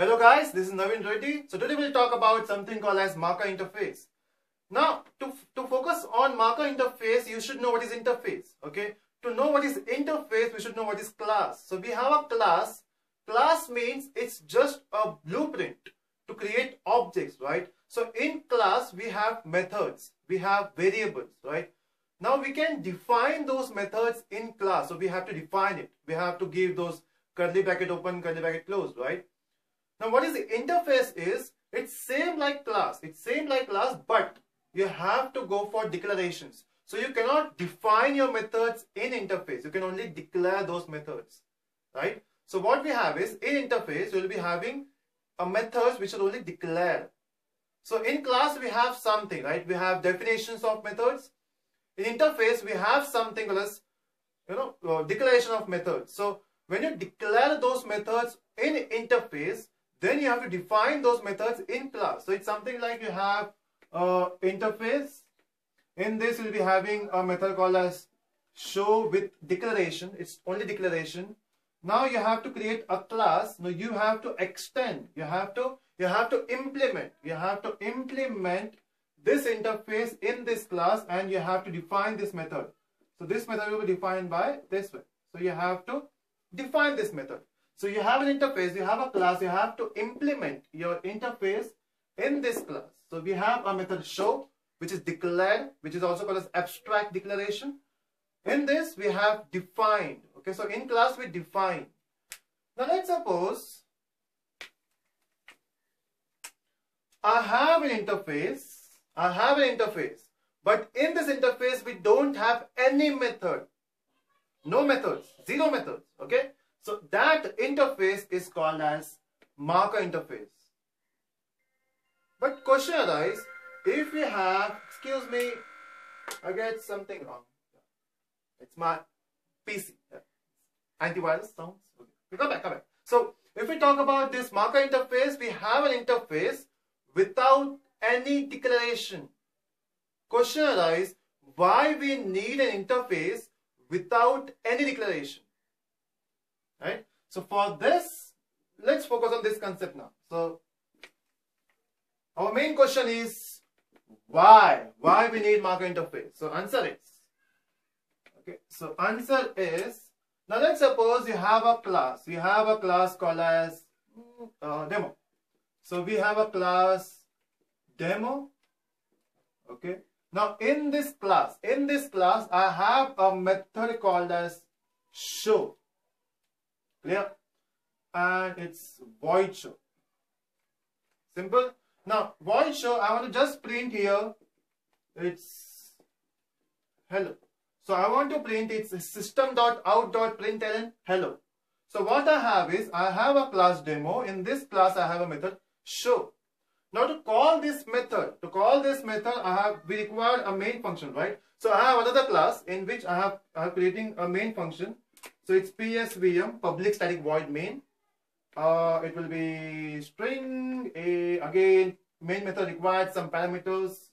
Hello guys, this is Navin Reddy. So today we'll talk about something called as marker interface. Now, to, to focus on marker interface, you should know what is interface, okay? To know what is interface, we should know what is class. So we have a class. Class means it's just a blueprint to create objects, right? So in class, we have methods, we have variables, right? Now we can define those methods in class. So we have to define it. We have to give those curly bracket open, curly bracket closed, right? Now what is the interface is, it's same like class. It's same like class, but you have to go for declarations. So you cannot define your methods in interface. You can only declare those methods, right? So what we have is in interface, we'll be having a methods which are only declared. So in class, we have something, right? We have definitions of methods. In interface, we have something called as, you know, uh, declaration of methods. So when you declare those methods in interface, then you have to define those methods in class. So it's something like you have uh, interface. In this, you'll be having a method called as show with declaration. It's only declaration. Now you have to create a class. Now you have to extend. You have to you have to implement. You have to implement this interface in this class and you have to define this method. So this method will be defined by this way. So you have to define this method. So you have an interface, you have a class, you have to implement your interface in this class. So we have a method show, which is declared, which is also called as abstract declaration. In this, we have defined. Okay, so in class, we define. Now let's suppose I have an interface. I have an interface. But in this interface, we don't have any method. No methods. Zero methods. Okay. So that interface is called as marker interface. But question arises, if we have, excuse me, I get something wrong. It's my PC. Antivirus sounds. Okay. Come back, come back. So if we talk about this marker interface, we have an interface without any declaration. Question arises, why we need an interface without any declaration? Right? So for this, let's focus on this concept now. So our main question is why? Why we need marker interface? So answer is okay. So answer is now let's suppose you have a class. You have a class called as uh, demo. So we have a class demo. Okay. Now in this class, in this class, I have a method called as show. Clear? And it's void show. Simple. Now void show, I want to just print here. It's hello. So I want to print it's system.out.println hello. So what I have is I have a class demo. In this class I have a method show. Now to call this method, to call this method, I have we require a main function, right? So I have another class in which I have I have creating a main function. So it's psvm public static void main. Uh, it will be string a again main method required some parameters.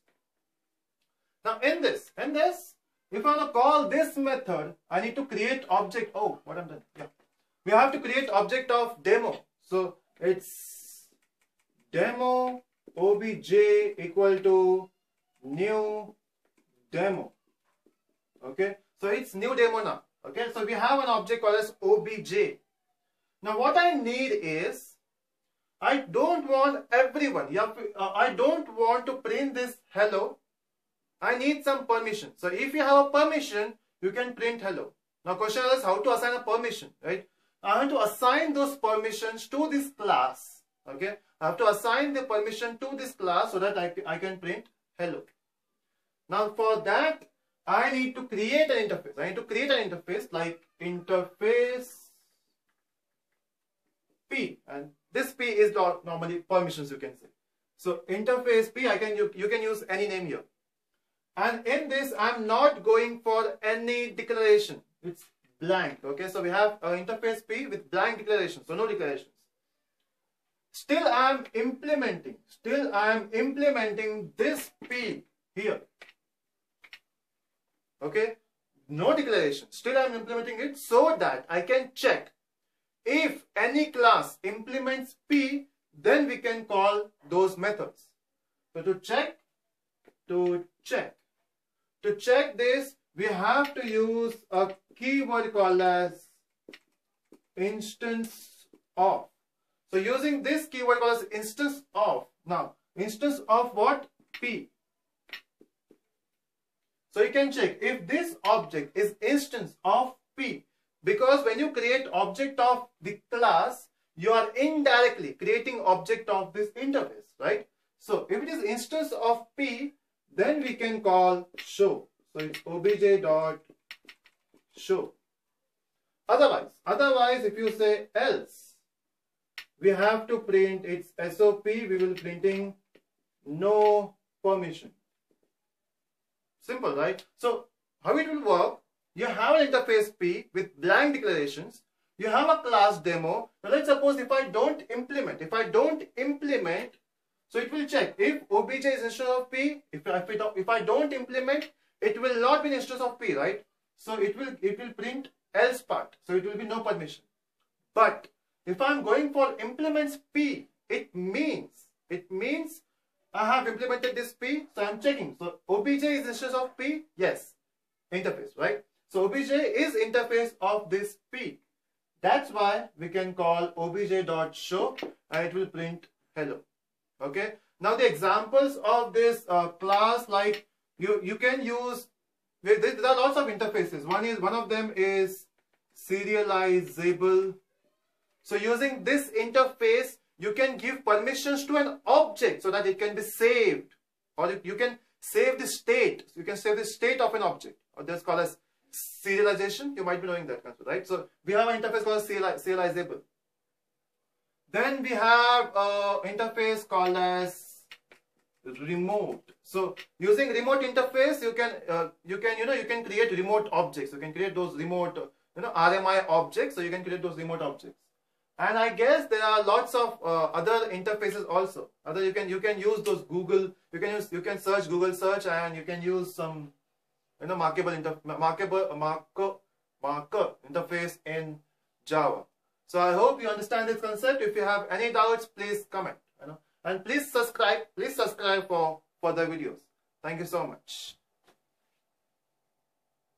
Now in this, in this, if I want to call this method, I need to create object. Oh, what I'm done. Yeah, we have to create object of demo. So it's demo obj equal to new demo. Okay, so it's new demo now. Okay, so we have an object called as obj. Now what I need is, I don't want everyone, yeah, uh, I don't want to print this hello. I need some permission. So if you have a permission, you can print hello. Now question is how to assign a permission, right? I have to assign those permissions to this class. Okay, I have to assign the permission to this class so that I, I can print hello. Now for that, I need to create an interface. I need to create an interface like interface P and this P is normally permissions you can say. So interface P, I can you, you can use any name here. And in this, I'm not going for any declaration. It's blank. Okay, so we have interface P with blank declaration. So no declarations. Still, I am implementing. Still, I am implementing this P here. Okay, no declaration. Still, I am implementing it so that I can check if any class implements P, then we can call those methods. So to check, to check, to check this, we have to use a keyword called as instance of. So using this keyword called as instance of. Now, instance of what? P. So you can check if this object is instance of P because when you create object of the class, you are indirectly creating object of this interface, right? So if it is instance of P, then we can call show. So it's obj dot show. Otherwise, otherwise if you say else, we have to print its SOP, we will printing no permission. Simple, right? So how it will work, you have an interface P with blank declarations, you have a class demo. Now let's suppose if I don't implement, if I don't implement, so it will check if obj is instance of P, if, if, it, if I don't implement, it will not be instance of P, right? So it will, it will print else part. So it will be no permission. But if I'm going for implements P, it means, it means I have implemented this P, so I'm checking. So obj is instance of P? Yes. Interface, right? So obj is interface of this P. That's why we can call obj.show and it will print hello. Okay. Now the examples of this uh, class like you, you can use, there, there are lots of interfaces. One is, one of them is serializable. So using this interface, you can give permissions to an object so that it can be saved or you can save the state. You can save the state of an object or that's called as serialization. You might be knowing that concept, right? So we have an interface called serializable. Then we have an interface called as remote. So using remote interface, you can uh, you can you know you can create remote objects. You can create those remote you know RMI objects. So you can create those remote objects. And I guess there are lots of uh, other interfaces also. Other you can you can use those Google. You can use you can search Google search and you can use some you know markable inter markable marker marker interface in Java. So I hope you understand this concept. If you have any doubts, please comment. You know, and please subscribe. Please subscribe for further videos. Thank you so much.